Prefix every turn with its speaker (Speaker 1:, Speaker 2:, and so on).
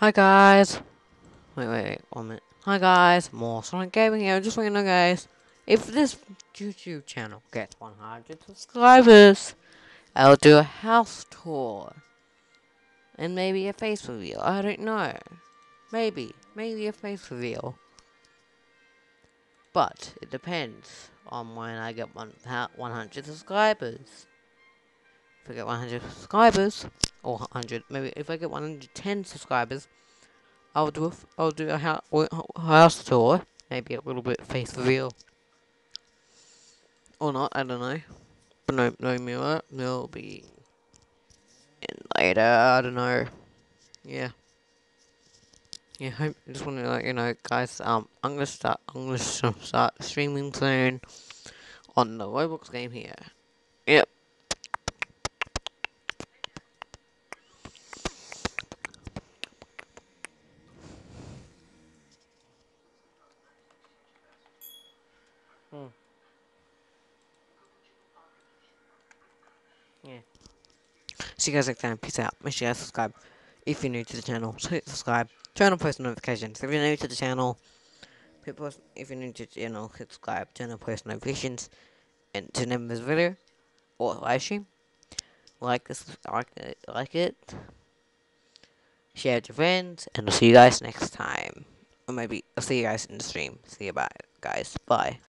Speaker 1: Hi guys. Wait, wait, wait, one minute. Hi guys, more Sonic Gaming here. Just want you to know, guys, if this YouTube channel gets 100 subscribers, I'll do a house tour and maybe a face reveal. I don't know. Maybe, maybe a face reveal. But it depends on when I get 100 subscribers. If I get 100 subscribers, or 100, maybe if I get 110 subscribers, I'll do a, I'll do a house, tour, maybe a little bit face reveal. Or not, I don't know. But no, no mirror, will be in later, I don't know. Yeah. Yeah, I just want to let you know, guys, um, I'm gonna start, I'm gonna start streaming soon on the Roblox game here. Yep. Hmm. Yeah. See you guys next time. Peace out. Make sure you guys subscribe. If you're new to the channel, so hit subscribe. Turn on post notifications. If you're new to the channel, hit post, if you're new to the channel, hit subscribe. Turn on post notifications. And to never this video or live stream, like this, like it, like it. Share it your friends, and I'll see you guys next time. Or maybe I'll see you guys in the stream. See you bye, guys. Bye.